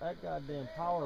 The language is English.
That goddamn power.